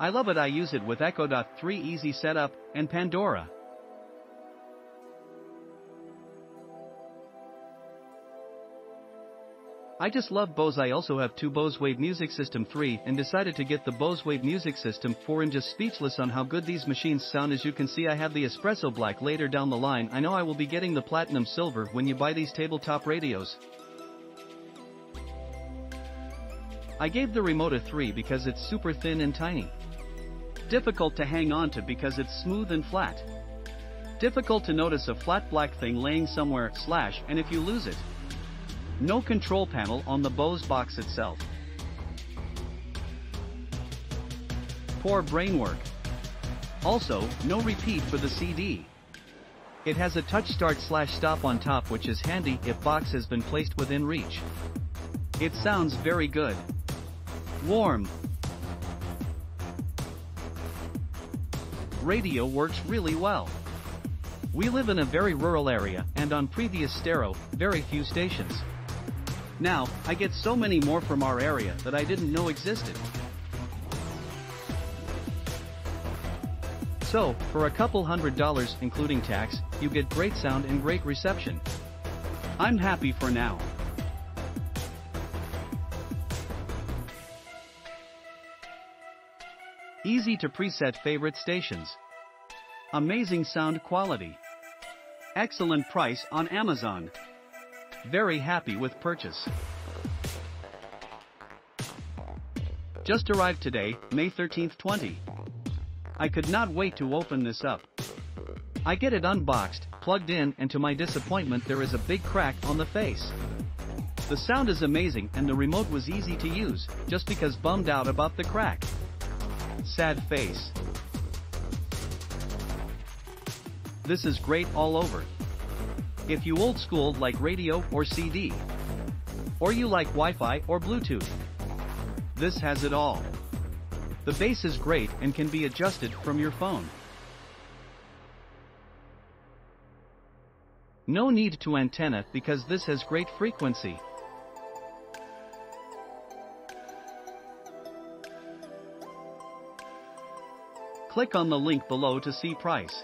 I love it I use it with Echo Dot 3 Easy Setup, and Pandora. I just love Bose I also have two Bose Wave Music System 3 and decided to get the Bose Wave Music System 4 and just speechless on how good these machines sound as you can see I have the Espresso Black later down the line I know I will be getting the Platinum Silver when you buy these tabletop radios. I gave the remote a 3 because it's super thin and tiny. Difficult to hang on to because it's smooth and flat. Difficult to notice a flat black thing laying somewhere slash and if you lose it. No control panel on the Bose box itself. Poor brainwork. Also, no repeat for the CD. It has a touch start slash stop on top which is handy if box has been placed within reach. It sounds very good. Warm. Radio works really well. We live in a very rural area and on previous stereo, very few stations. Now, I get so many more from our area that I didn't know existed. So, for a couple hundred dollars including tax, you get great sound and great reception. I'm happy for now. Easy to preset favorite stations. Amazing sound quality. Excellent price on Amazon. Very happy with purchase. Just arrived today, May 13th 20. I could not wait to open this up. I get it unboxed, plugged in and to my disappointment there is a big crack on the face. The sound is amazing and the remote was easy to use, just because bummed out about the crack. Sad face. This is great all over. If you old school like radio or CD. Or you like Wi-Fi or Bluetooth. This has it all. The bass is great and can be adjusted from your phone. No need to antenna because this has great frequency. Click on the link below to see price.